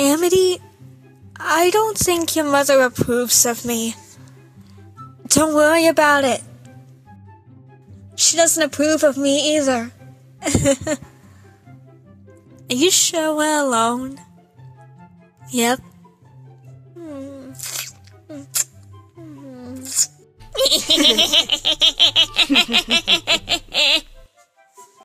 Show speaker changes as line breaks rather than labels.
Amity, I don't think your mother approves of me. Don't worry about it. She doesn't approve of me either. Are you sure we're alone? Yep.